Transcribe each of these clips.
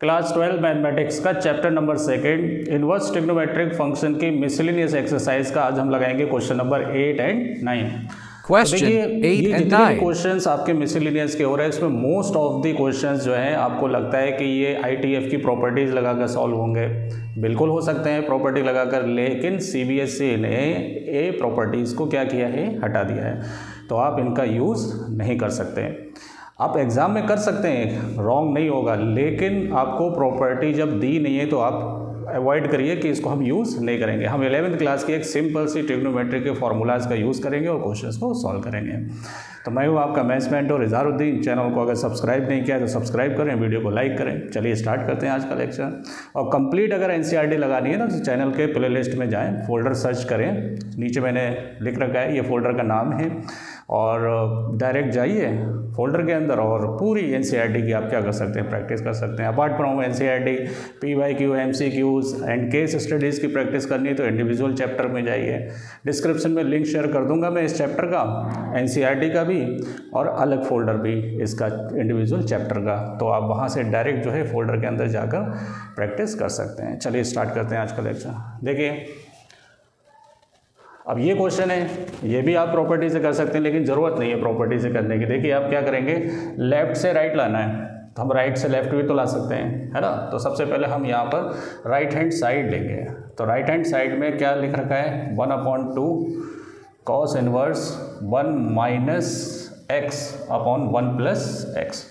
Class twelve mathematics का chapter number second inverse trigonometric function की miscellaneous exercise का आज हम लगाएँगे question number eight and nine. Question देखिए 8 ये and जितने भी 9. क्वेश्चंस आपके मिसलिनियस के हो रहे हैं इसमें मोस्ट ऑफ़ द क्वेश्चंस जो हैं आपको लगता है कि ये आईटीएफ की प्रॉपर्टीज़ लगाकर सॉल्व होंगे। बिल्कुल हो सकते हैं प्रॉपर्टी लगाकर लेकिन सीबीएसई ने ए प्रॉपर्टीज़ को क्या किया है? हटा दिया है। तो आप इनका यूज़ नहीं कर सकते। आप एग्ज़ाम में कर सकते हैं रॉन्ग नहीं होगा, लेकिन आपको प्रॉपर्टी जब दी नहीं है तो आप अवॉइड करिए कि इसको हम यूज़ नहीं करेंगे। हम एलेवेंथ क्लास की एक सिंपल सी ट्रिग्नोमेट्री के फार्मूलाज का यूज़ करेंगे और क्वेश्चंस को सॉल्व करेंगे। तो मैं हूँ आपका मैथ्स मेंटर इजहारुद्दीन चैनल को अगर सब्सक्राइब नहीं किया तो सब्सक्राइब करें वीडियो को लाइक करें। चलिए स्टार्ट करते हैं आज का लेक्चर और कंप्लीट अगर एन लगानी है ना तो चैनल के प्ले लिस्ट में जाएँ फोल्डर सर्च करें। नीचे मैंने लिख रखा है, ये फोल्डर का नाम है। और डायरेक्ट जाइए फोल्डर के अंदर और पूरी एन की आप क्या कर सकते हैं प्रैक्टिस कर सकते हैं। Apart from N C R T P Y Q M C Qs and case studies की प्रैक्टिस करनी है तो इंडिविजुअल चैप्टर में जाइए। डिस्क्रिप्शन में लिंक शेयर कर दूँगा मैं इस चैप्टर का एन का भी और अलग फोल्डर भी इसका इंडिविजुअल चैप्टर का। तो आप वहाँ से डायरेक्ट जो है फोल्डर के अंदर जाकर प्रैक्टिस कर सकते हैं। चलिए स्टार्ट करते हैं आज का लेक्चर देखिए अब ये क्वेश्चन है, ये भी आप प्रॉपर्टी से कर सकते हैं, लेकिन ज़रूरत नहीं है प्रॉपर्टी से करने की। देखिए, आप क्या करेंगे? लेफ़्ट से राइट लाना है। तो हम राइट से लेफ़्ट भी तो ला सकते हैं, है ना? तो सबसे पहले हम यहाँ पर राइट हैंड साइड लेंगे। तो राइट हैंड साइड में क्या लिख रखा है? One upon two cos inverse one minus x upon one plus x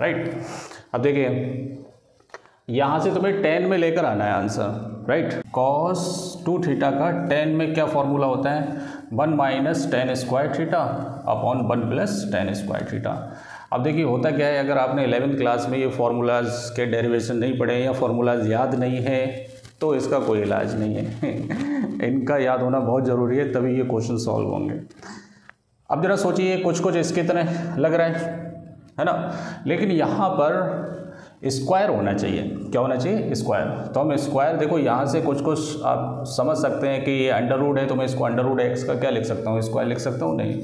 right अब देखिए, यहाँ से तुम्हें टेन में लेकर आना है answer right cos two theta का टेन में क्या फॉर्मूला होता है? One minus tan square theta upon one plus tan square theta अब देखिए, होता क्या है? अगर आपने इलेवेंथ क्लास में ये फार्मूलाज के डेरिवेशन नहीं पढ़े या फार्मूलाज याद नहीं है तो इसका कोई इलाज नहीं है। इनका याद होना बहुत ज़रूरी है, तभी ये क्वेश्चन सॉल्व होंगे। अब ज़रा सोचिए कुछ कुछ इसकी तरह लग रहा है है ना? लेकिन यहाँ पर स्क्वायर होना चाहिए। क्या होना चाहिए? स्क्वायर। तो हम स्क्वायर देखो, यहाँ से कुछ कुछ आप समझ सकते हैं कि ये अंडर रूड है तो मैं इसको अंडर रूड एक्स का क्या लिख सकता हूँ? स्क्वायर लिख सकता हूँ? नहीं।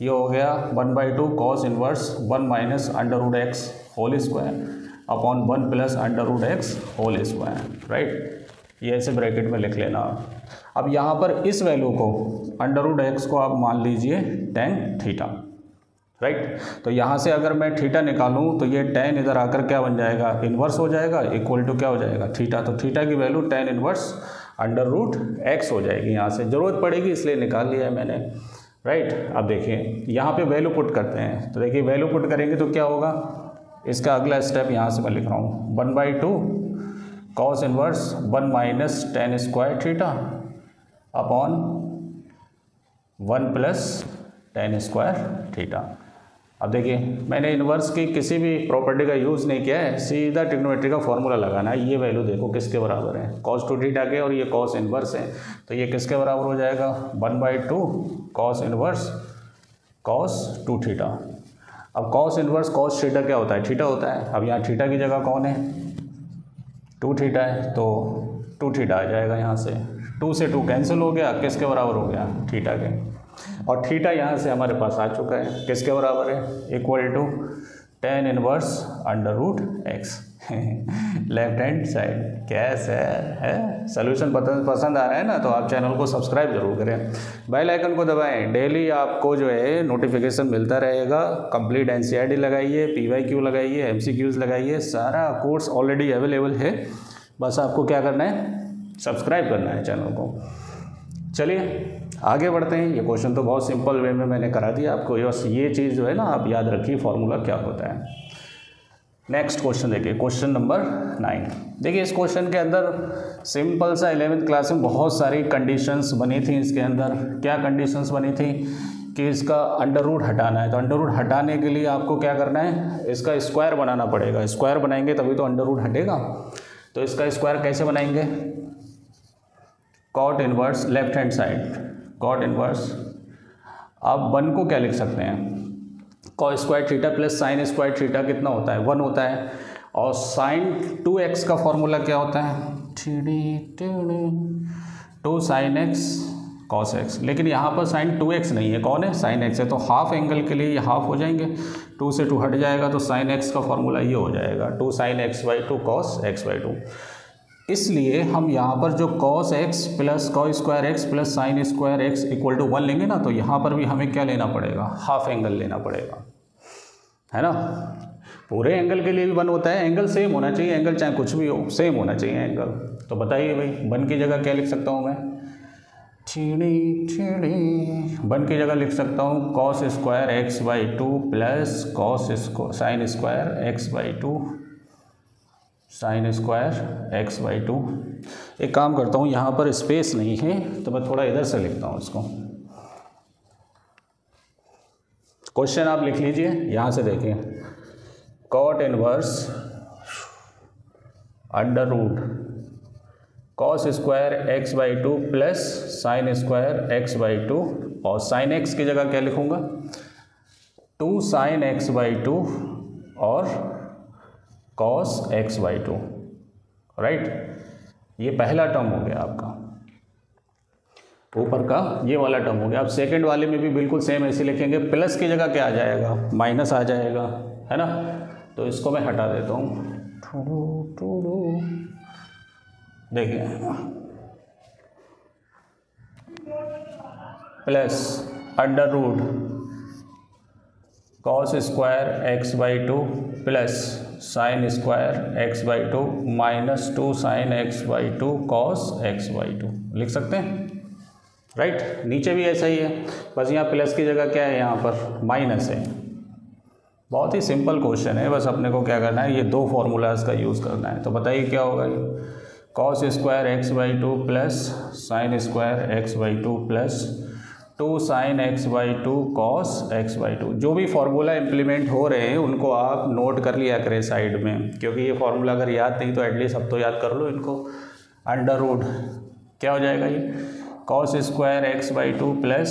ये हो गया one by two cos inverse one minus under root x whole square upon one plus under root x whole square, right? ये ऐसे ब्रैकेट में लिख लेना। अब यहाँ पर इस वैल्यू को, अंडर रूड एक्स को आप मान लीजिए टेन थीटा राइट? तो यहाँ से अगर मैं थीटा निकालूँ तो ये टेन इधर आकर क्या बन जाएगा? इन्वर्स हो जाएगा इक्वल टू क्या हो जाएगा? थीटा। तो थीटा की value tan inverse under root x हो जाएगी यहाँ से। ज़रूरत पड़ेगी, इसलिए निकाल लिया है मैंने। राइट? right? अब देखिए, यहाँ पे वैल्यू पुट करते हैं। तो देखिए वैल्यू पुट करेंगे तो क्या होगा? इसका अगला स्टेप यहाँ से मैं लिख रहा हूँ। One by two cos inverse one minus tan square theta upon one plus tan square theta. अब देखिए, मैंने इन्वर्स की किसी भी प्रॉपर्टी का यूज़ नहीं किया है, सीधा टिग्नोमेट्री का फॉर्मूला लगाना है। ये वैल्यू देखो किसके बराबर है। कॉस टू थीटा के और ये कॉस इन्वर्स है। तो ये किसके बराबर हो जाएगा? One by two cos inverse cos two theta अब कॉस इन्वर्स कॉस थीटा क्या होता है? थीटा होता है। अब यहाँ थीटा की जगह कौन है? टू थीटा है। तो टू थीटा आ जाएगा यहाँ से। टू से टू कैंसिल हो गया। किसके बराबर हो गया? थीटा के। और थीटा यहाँ से हमारे पास आ चुका है। किसके बराबर है? Equal to tan inverse under root x left hand side कैसे? है? है? सोल्यूशन पसंद आ रहा है ना? तो आप चैनल को सब्सक्राइब ज़रूर करें। बेल आइकन को दबाएँ। डेली आपको जो है नोटिफिकेशन मिलता रहेगा। कंप्लीट एनसीईआरटी लगाइए। पीवाईक्यू लगाइए। एमसीक्यूज लगाइए। सारा कोर्स ऑलरेडी अवेलेबल है। बस आपको क्या करना है? सब्सक्राइब करना है चैनल को। चलिए, आगे बढ़ते हैं। ये क्वेश्चन तो बहुत सिंपल वे में मैंने करा दिया आपको। बस ये चीज़ जो है ना, आप याद रखिए फॉर्मूला क्या होता है। नेक्स्ट क्वेश्चन देखिए क्वेश्चन नंबर नाइन देखिए, इस क्वेश्चन के अंदर सिंपल सा इलेवेंथ क्लास में बहुत सारी कंडीशंस बनी थी इसके अंदर। क्या कंडीशंस बनी थी? कि इसका अंडर रूट हटाना है। तो अंडर रूट हटाने के लिए आपको क्या करना है? इसका स्क्वायर बनाना पड़ेगा। स्क्वायर बनाएँगे तभी तो अंडर रूट हटेगा। तो इसका स्क्वायर कैसे बनाएँगे? Cot inverse left hand side cot inverse आप वन को क्या लिख सकते हैं? Cos square theta plus sine square theta कितना होता है? वन होता है। और साइन टू एक्स का फॉर्मूला क्या होता है? Two sine x cos x लेकिन यहाँ पर साइन टू एक्स नहीं है। कौन है? साइन एक्स है। तो हाफ़ एंगल के लिए ये हाफ़ हो जाएँगे। टू से टू हट जाएगा। तो साइन एक्स का फॉर्मूला ये हो जाएगा। Two sine x by two cos x by two इसलिए हम यहाँ पर जो cos x plus cos square x plus sine square x equal to one लेंगे ना तो यहाँ पर भी हमें क्या लेना पड़ेगा? हाफ़ एंगल लेना पड़ेगा। है ना? पूरे एंगल के लिए भी वन होता है। एंगल सेम होना चाहिए। एंगल चाहे कुछ भी हो सेम होना चाहिए एंगल तो बताइए भाई वन की जगह क्या लिख सकता हूँ मैं? ठीड़ी ठीड़ी वन की जगह लिख सकता हूँ। Cos square x by two plus cos sine square x by two sine square x by two एक काम करता हूँ, यहाँ पर स्पेस नहीं है तो मैं थोड़ा इधर से लिखता हूँ इसको। क्वेश्चन आप लिख लीजिए, यहाँ से देखिए cot inverse under root cos square x by two plus sine square x by two और साइन एक्स की जगह क्या लिखूँगा? Two sine x by two और cos x by two right ये पहला टर्म हो गया आपका। ऊपर का ये वाला टर्म हो गया। अब सेकंड वाले में भी बिल्कुल सेम ऐसे लिखेंगे। प्लस की जगह क्या आ जाएगा? माइनस आ जाएगा, है ना? तो इसको मैं हटा देता हूँ। देखिए। Plus under root cos square x by two plus sine square x by two minus two sine x by two cos x by two लिख सकते हैं? राइट नीचे भी ऐसा ही है। बस यहाँ प्लस की जगह क्या है? यहाँ पर माइनस है। बहुत ही सिंपल क्वेश्चन है। बस अपने को क्या करना है? ये दो फार्मूलाज का यूज़ करना है। तो बताइए क्या होगा ये? Cos square x by two plus sine square x by two plus two sine x by two cos x by two, जो भी फार्मूला इम्प्लीमेंट हो रहे हैं, उनको आप नोट कर लिया करें साइड में, क्योंकि ये फार्मूला अगर याद नहीं तो एटलीस्ट अब तो याद कर लो इनको। अंडर रूड क्या हो जाएगा ये? Cos square x by two plus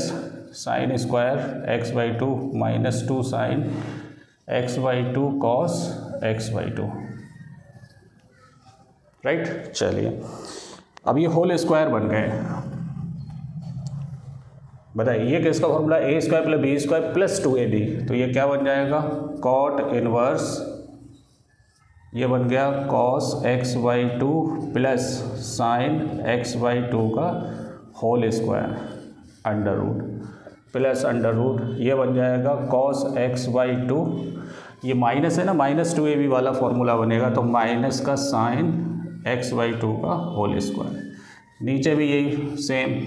sine square x by two minus two sine x by two cos x by two right चलिए। अब ये होल स्क्वायर बन गए। बताइए, ये किसका formula a square plus b square plus two a b तो ये क्या बन जाएगा? कॉट इनवर्स ये बन गया cos x by two plus sine x by two का whole square under root plus under root ये बन जाएगा कॉस एक्स वाई टू ये माइनस है ना माइनस टू ए बी वाला फॉर्मूला बनेगा तो माइनस का साइन एक्स वाई टू का होल स्क्वायर नीचे भी यही same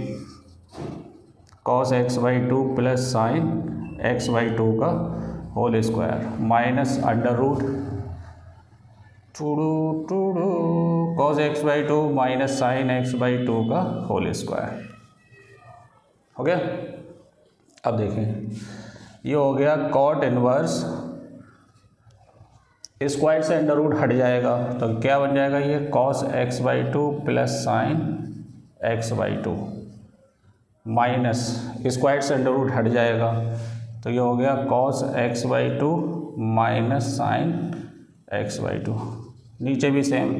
cos x by two plus sine x by two का whole square minus under root to do to do cos x by two minus sine x by two का whole square हो गया? अब देखें। ये हो गया कॉट इनवर्स स्क्वायर से अंडर रूट हट जाएगा तो क्या बन जाएगा ये? Cos x by two plus sine x by two minus square से अंडर रूट हट जाएगा। तो ये हो गया cos x by two minus sine x by two नीचे भी same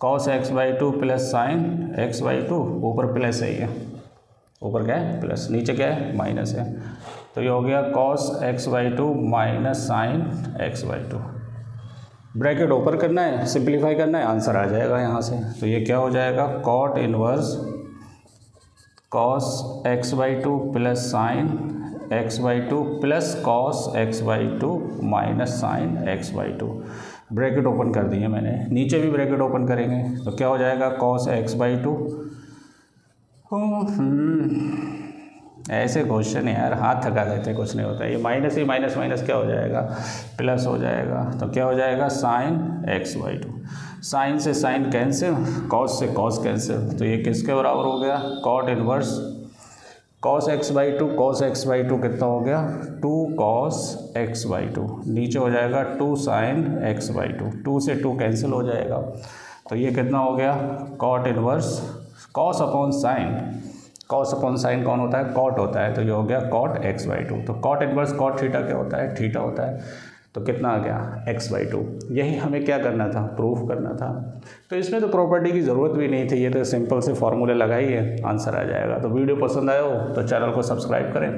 cos x by two plus sine x by two ऊपर प्लस है ये। ऊपर क्या है? प्लस नीचे क्या है? माइनस है। तो ये हो गया cos x by two minus sine x by two bracket open करना है, सिंप्लीफाई करना है, आंसर आ जाएगा यहाँ से। तो ये क्या हो जाएगा? Cot inverse cos x by two plus sine x by two plus cos x by two minus sine x by two bracket open कर दिए मैंने। नीचे भी ब्रैकेट ओपन करेंगे तो क्या हो जाएगा? कॉस एक्स बाई टू ऐसे क्वेश्चन यार, हाथ थका देते, कुछ नहीं होता। ये माइनस ही माइनस माइनस क्या हो जाएगा? प्लस हो जाएगा। तो क्या हो जाएगा? Sine x by two sine से साइन कैंसिल कॉस से कॉस कैंसिल। तो ये किसके बराबर हो गया? Cot inverse cos x by two cos x by two कितना हो गया? Two cos x by two नीचे हो जाएगा two sine x by two two से टू कैंसिल हो जाएगा। तो ये कितना हो गया? Cot inverse cos upon sine cos upon sine कौन होता है? कॉट होता है। तो ये हो गया कॉट एक्स बाई टू तो कॉट इनवर्स कॉट थीटा क्या होता है? थीटा होता है। तो कितना आ गया? X बाई टू यही हमें क्या करना था? प्रूफ करना था। तो इसमें तो प्रॉपर्टी की ज़रूरत भी नहीं थी। ये तो सिंपल से फॉर्मूले लगाइए आंसर आ जाएगा। तो वीडियो पसंद आए हो तो चैनल को सब्सक्राइब करें।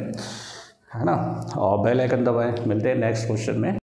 है ना? और बेल आइकन दबाएँ। मिलते हैं नेक्स्ट क्वेश्चन में।